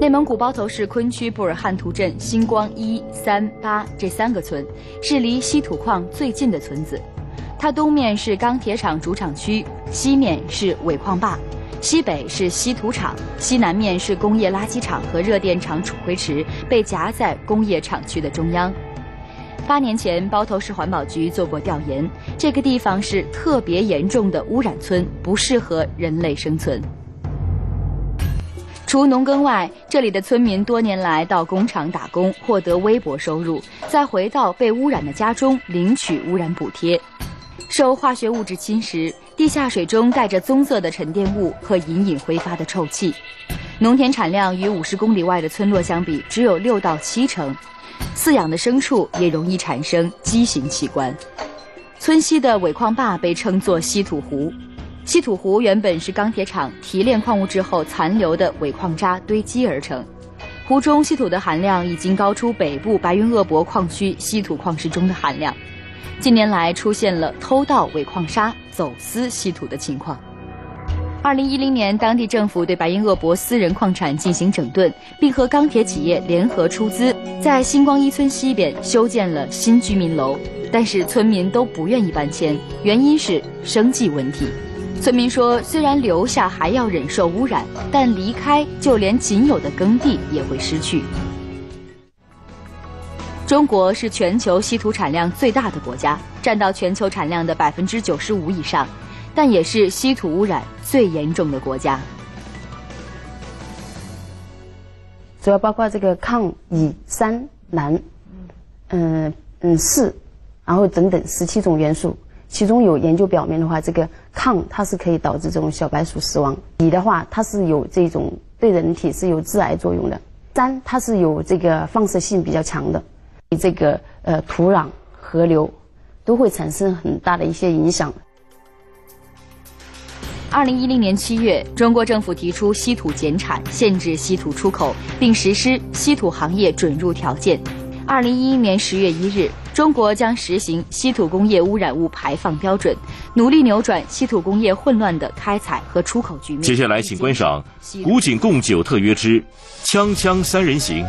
内蒙古包头市昆区布尔汉图镇星光一、三、八这三个村，是离稀土矿最近的村子。它东面是钢铁厂主厂区，西面是尾矿坝，西北是稀土厂，西南面是工业垃圾场和热电厂储灰池，被夹在工业厂区的中央。八年前，包头市环保局做过调研，这个地方是特别严重的污染村，不适合人类生存。除农耕外，这里的村民多年来到工厂打工，获得微薄收入，再回到被污染的家中领取污染补贴。受化学物质侵蚀，地下水中带着棕色的沉淀物和隐隐挥发的臭气。农田产量与五十公里外的村落相比，只有六到七成。饲养的牲畜也容易产生畸形器官。村西的尾矿坝被称作稀土湖。稀土湖原本是钢铁厂提炼矿物之后残留的尾矿渣堆积而成，湖中稀土的含量已经高出北部白云鄂博矿区稀土矿石中的含量。近年来出现了偷盗尾矿砂、走私稀土的情况。二零一零年，当地政府对白云鄂博私人矿产进行整顿，并和钢铁企业联合出资，在星光一村西边修建了新居民楼，但是村民都不愿意搬迁，原因是生计问题。村民说：“虽然留下还要忍受污染，但离开就连仅有的耕地也会失去。”中国是全球稀土产量最大的国家，占到全球产量的百分之九十五以上，但也是稀土污染最严重的国家。主要包括这个抗、乙、三、蓝，嗯嗯四，然后等等十七种元素。其中有研究表明的话，这个抗它是可以导致这种小白鼠死亡；乙的话，它是有这种对人体是有致癌作用的；三它是有这个放射性比较强的，这个呃土壤、河流都会产生很大的一些影响。二零一零年七月，中国政府提出稀土减产，限制稀土出口，并实施稀土行业准入条件。二零一一年十月一日。中国将实行稀土工业污染物排放标准，努力扭转稀土工业混乱的开采和出口局面。接下来，请观赏《古井贡酒特约之锵锵三人行》。